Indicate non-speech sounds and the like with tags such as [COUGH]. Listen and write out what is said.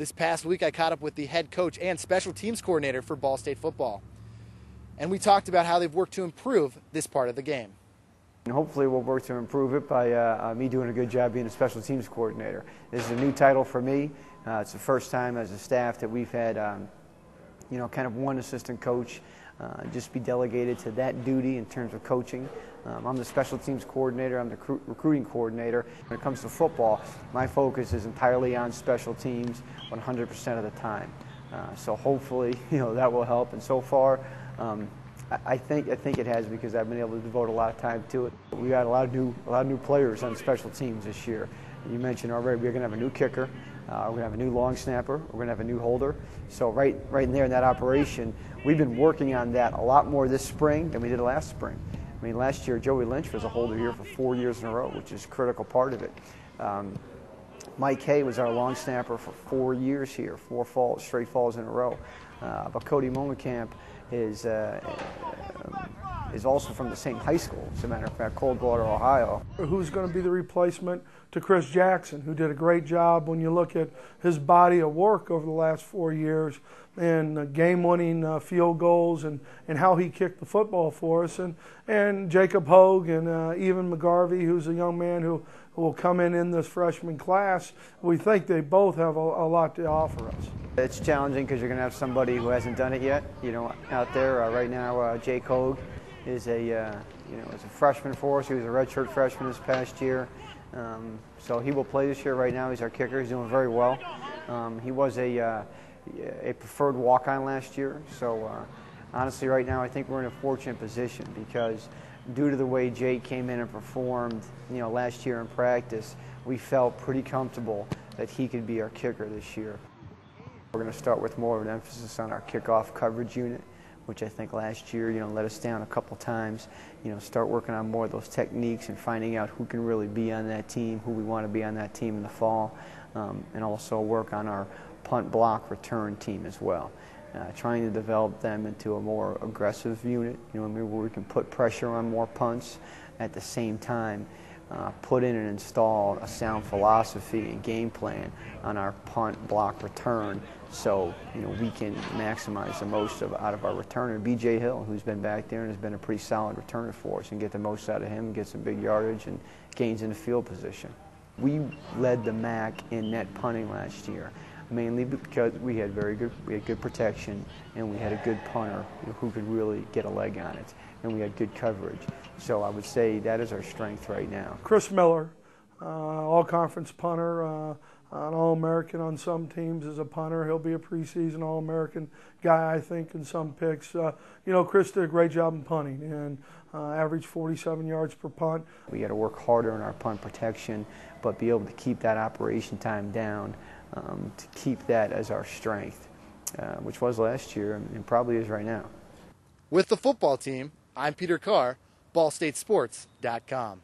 This past week, I caught up with the head coach and special teams coordinator for Ball State football. And we talked about how they've worked to improve this part of the game. And hopefully we'll work to improve it by uh, uh, me doing a good job being a special teams coordinator. This is a new title for me. Uh, it's the first time as a staff that we've had, um, you know, kind of one assistant coach uh, just be delegated to that duty in terms of coaching. Um, I'm the special teams coordinator, I'm the recru recruiting coordinator. When it comes to football, my focus is entirely on special teams 100% of the time. Uh, so hopefully, [LAUGHS] you know, that will help. And so far, um, I think I think it has because I've been able to devote a lot of time to it. We got a lot of new a lot of new players on special teams this year. You mentioned already we're going to have a new kicker. Uh, we're going to have a new long snapper. We're going to have a new holder. So right right in there in that operation, we've been working on that a lot more this spring than we did last spring. I mean, last year Joey Lynch was a holder here for four years in a row, which is a critical part of it. Um, Mike Hay was our long snapper for four years here, four falls, straight falls in a row. Uh, but Cody Molenkamp is uh, is also from the same high school, as a matter of fact, Coldwater, Ohio. Who's going to be the replacement to Chris Jackson, who did a great job when you look at his body of work over the last four years and uh, game-winning uh, field goals and, and how he kicked the football for us. And, and Jacob Hogue and uh, even McGarvey, who's a young man who, who will come in in this freshman class. We think they both have a, a lot to offer us. It's challenging because you're going to have somebody who hasn't done it yet, you know, out there. Uh, right now, uh, Jake Hogue is a, uh, you know, is a freshman for us. He was a redshirt freshman this past year. Um, so he will play this year right now. He's our kicker. He's doing very well. Um, he was a, uh, a preferred walk-on last year. So uh, honestly, right now, I think we're in a fortunate position because due to the way Jake came in and performed, you know, last year in practice, we felt pretty comfortable that he could be our kicker this year. We're going to start with more of an emphasis on our kickoff coverage unit which I think last year, you know, let us down a couple times. You know, start working on more of those techniques and finding out who can really be on that team, who we want to be on that team in the fall, um, and also work on our punt block return team as well. Uh, trying to develop them into a more aggressive unit, you know, where we can put pressure on more punts at the same time uh, put in and install a sound philosophy and game plan on our punt block return so you know we can maximize the most of, out of our returner. BJ Hill, who's been back there and has been a pretty solid returner for us, and get the most out of him, get some big yardage and gains in the field position. We led the MAC in net punting last year, mainly because we had very good we had good protection and we had a good punter who could really get a leg on it, and we had good coverage. So I would say that is our strength right now. Chris Miller, uh, all conference punter, uh, an All American on some teams as a punter. He'll be a preseason All American guy, I think, in some picks. Uh, you know, Chris did a great job in punting and uh, averaged 47 yards per punt. We got to work harder on our punt protection, but be able to keep that operation time down, um, to keep that as our strength, uh, which was last year and probably is right now. With the football team, I'm Peter Carr ballstatesports.com.